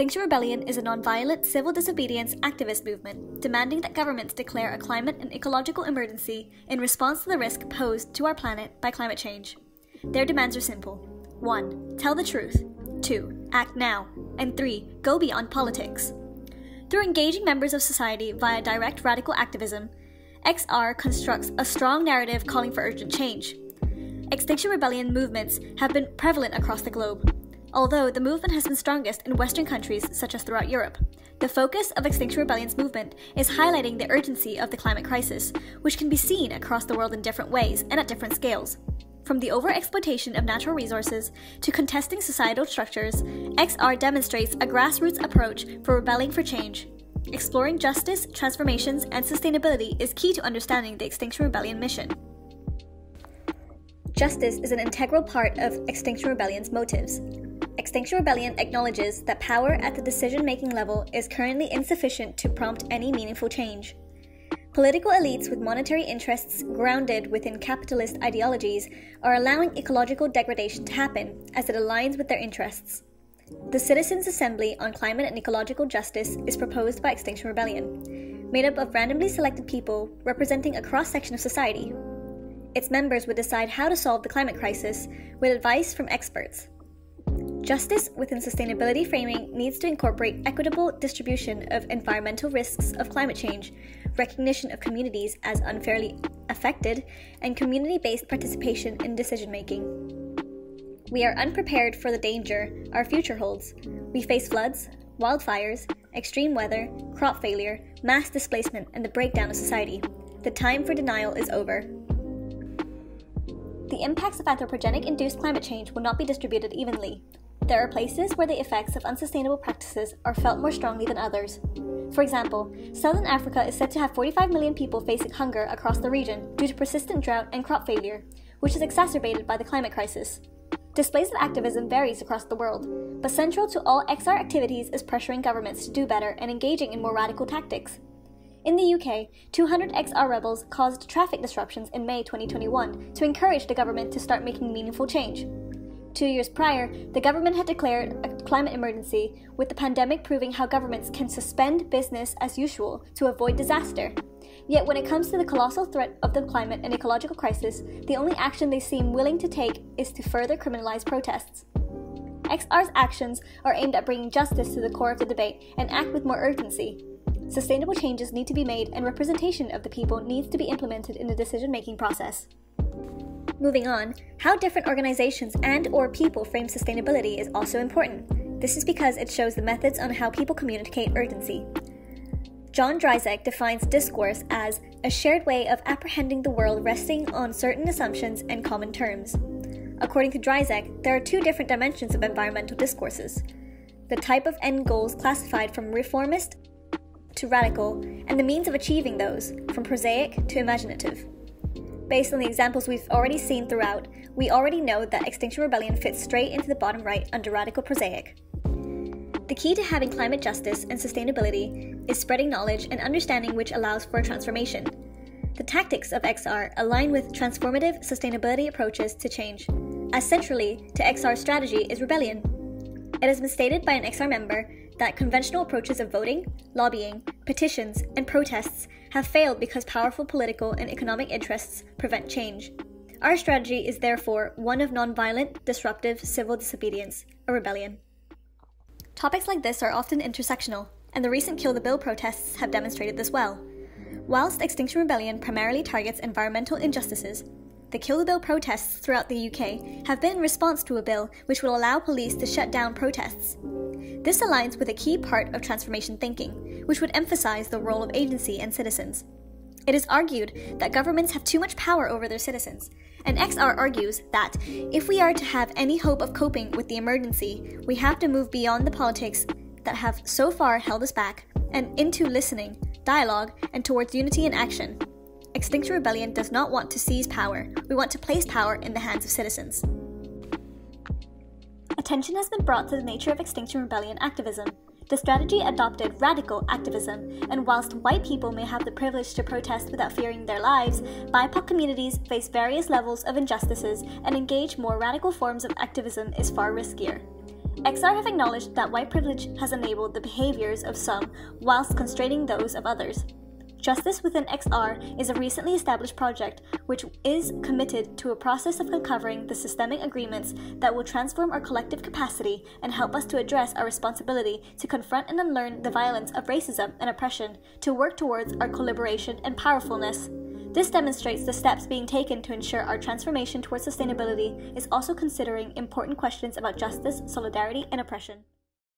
Extinction Rebellion is a non-violent civil disobedience activist movement demanding that governments declare a climate and ecological emergency in response to the risk posed to our planet by climate change. Their demands are simple 1. Tell the truth. 2. Act now. And 3. Go beyond politics. Through engaging members of society via direct radical activism, XR constructs a strong narrative calling for urgent change. Extinction Rebellion movements have been prevalent across the globe, although the movement has been strongest in Western countries such as throughout Europe. The focus of Extinction Rebellion's movement is highlighting the urgency of the climate crisis, which can be seen across the world in different ways and at different scales. From the overexploitation of natural resources to contesting societal structures, XR demonstrates a grassroots approach for rebelling for change. Exploring justice, transformations, and sustainability is key to understanding the Extinction Rebellion mission. Justice is an integral part of Extinction Rebellion's motives. Extinction Rebellion acknowledges that power at the decision making level is currently insufficient to prompt any meaningful change. Political elites with monetary interests grounded within capitalist ideologies are allowing ecological degradation to happen as it aligns with their interests. The Citizens' Assembly on Climate and Ecological Justice is proposed by Extinction Rebellion, made up of randomly selected people representing a cross section of society. Its members would decide how to solve the climate crisis with advice from experts. Justice within sustainability framing needs to incorporate equitable distribution of environmental risks of climate change recognition of communities as unfairly affected, and community based participation in decision making. We are unprepared for the danger our future holds. We face floods, wildfires, extreme weather, crop failure, mass displacement, and the breakdown of society. The time for denial is over. The impacts of anthropogenic induced climate change will not be distributed evenly. There are places where the effects of unsustainable practices are felt more strongly than others. For example, Southern Africa is said to have 45 million people facing hunger across the region due to persistent drought and crop failure, which is exacerbated by the climate crisis. Displays of activism varies across the world, but central to all XR activities is pressuring governments to do better and engaging in more radical tactics. In the UK, 200 XR rebels caused traffic disruptions in May 2021 to encourage the government to start making meaningful change. Two years prior, the government had declared a climate emergency, with the pandemic proving how governments can suspend business as usual to avoid disaster. Yet, when it comes to the colossal threat of the climate and ecological crisis, the only action they seem willing to take is to further criminalize protests. XR's actions are aimed at bringing justice to the core of the debate and act with more urgency. Sustainable changes need to be made, and representation of the people needs to be implemented in the decision making process. Moving on, how different organizations and or people frame sustainability is also important. This is because it shows the methods on how people communicate urgency. John Dryzek defines discourse as a shared way of apprehending the world resting on certain assumptions and common terms. According to Dryzek, there are two different dimensions of environmental discourses the type of end goals classified from reformist to radical, and the means of achieving those, from prosaic to imaginative. Based on the examples we've already seen throughout, we already know that Extinction Rebellion fits straight into the bottom right under Radical Prosaic. The key to having climate justice and sustainability is spreading knowledge and understanding which allows for transformation. The tactics of XR align with transformative sustainability approaches to change, as centrally to XR's strategy is rebellion. It has been stated by an XR member that conventional approaches of voting, lobbying, petitions, and protests have failed because powerful political and economic interests prevent change. Our strategy is therefore one of nonviolent, disruptive civil disobedience, a rebellion. Topics like this are often intersectional, and the recent Kill the Bill protests have demonstrated this well. Whilst Extinction Rebellion primarily targets environmental injustices, the Kill Bill protests throughout the UK have been in response to a bill which will allow police to shut down protests. This aligns with a key part of transformation thinking, which would emphasize the role of agency and citizens. It is argued that governments have too much power over their citizens, and XR argues that if we are to have any hope of coping with the emergency, we have to move beyond the politics that have so far held us back and into listening, dialogue, and towards unity and action. Extinction Rebellion does not want to seize power, we want to place power in the hands of citizens. Attention has been brought to the nature of Extinction Rebellion activism. The strategy adopted radical activism, and whilst white people may have the privilege to protest without fearing their lives, BIPOC communities face various levels of injustices and engage more radical forms of activism is far riskier. XR have acknowledged that white privilege has enabled the behaviors of some whilst constraining those of others. Justice Within XR is a recently established project which is committed to a process of uncovering the systemic agreements that will transform our collective capacity and help us to address our responsibility to confront and unlearn the violence of racism and oppression to work towards our collaboration and powerfulness. This demonstrates the steps being taken to ensure our transformation towards sustainability is also considering important questions about justice, solidarity, and oppression.